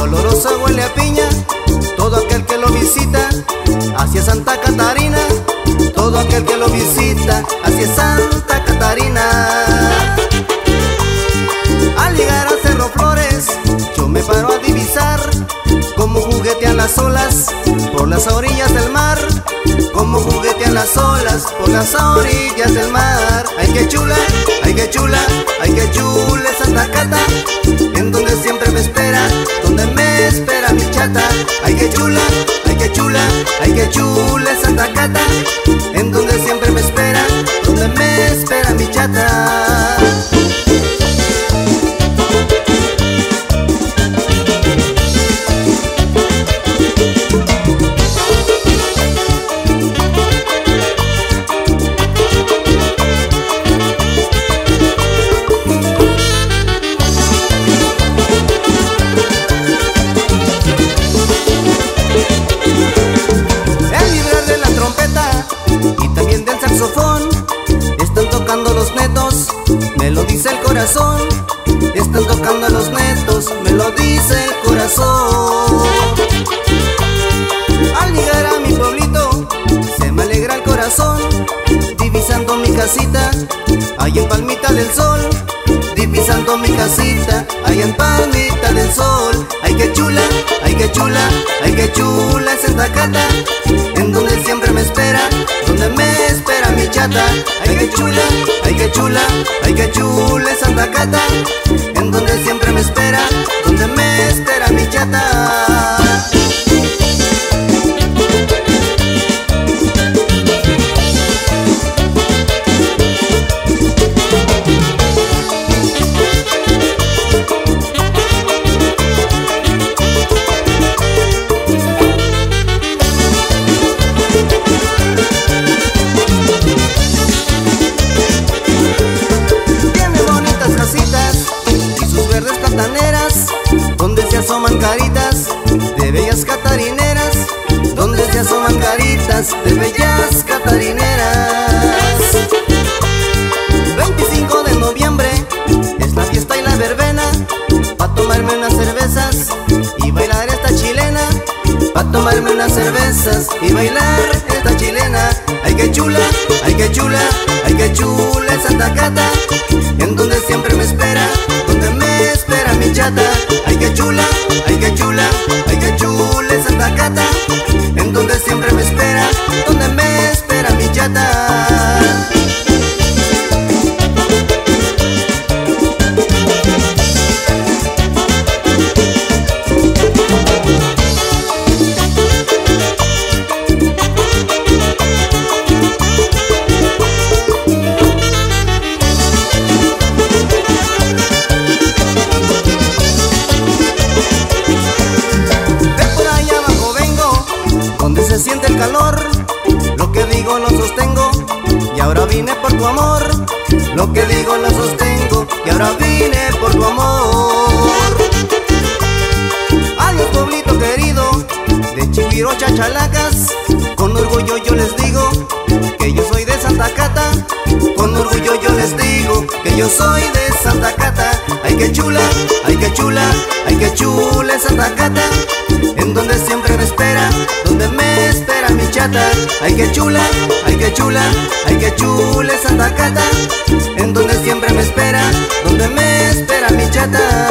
Dolorosa huele a piña, todo aquel que lo visita, hacia Santa Catarina, todo aquel que lo visita, hacia Santa Catarina. Al llegar a Cerro Flores, yo me paro a divisar, como juguetean las olas por las orillas del mar, como juguetean las olas por las orillas del mar. Ay que chula, ay que chula, ay que chula. Me lo dice el corazón. Están tocando los netos, me lo dice el corazón. Al llegar a mi pueblito, se me alegra el corazón. Divisando mi casita, ahí en Palmita del Sol. Divisando mi casita, ahí en Palmita del Sol. Ay que chula, ay que chula, ay que chula es esta cata. En donde siempre Ay que chula, ay que chula, ay que chula es Santa Cata En donde siempre me espera, donde me espera mi chata donde se asoman caritas de bellas catarineras, donde se asoman caritas de bellas catarineras. 25 de noviembre es la fiesta y la verbena, pa' tomarme unas cervezas y bailar esta chilena, pa' tomarme unas cervezas y bailar esta chilena. Ay que chula, ay que chula, ay que chula Santa Cata, chata. Ay que chula, ay que chula ahora vine por tu amor. Lo que digo lo sostengo, y ahora vine por tu amor. Adiós, pueblito querido, de Chihuiro Chachalacas. Con orgullo yo les digo que yo soy de Santa Cata. Con orgullo yo les digo que yo soy de Santa Cata. Ay, que chula, ay, que chula, ay, que chula es Santa Cata. En donde siempre me espera, donde me Ay que chula, ay que chula, ay que chula Santa Cata. En donde siempre me espera, donde me espera mi chata.